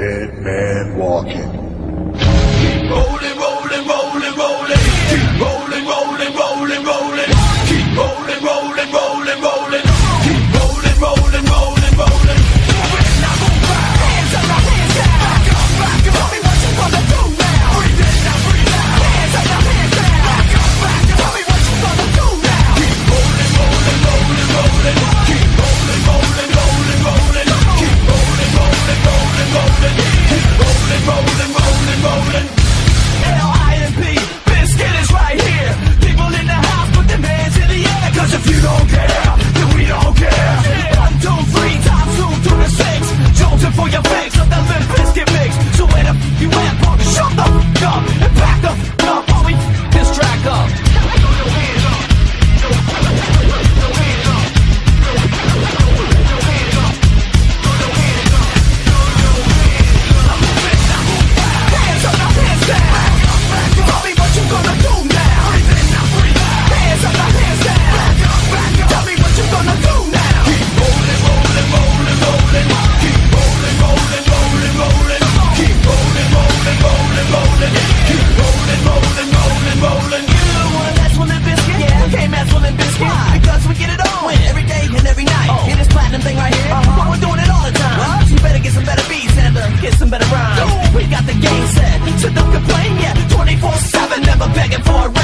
dead man walking. Keep rolling, rolling, rolling, rolling. Keep rolling, rolling. better rhyme. We got the game set, so don't complain yet. 24-7, never begging for a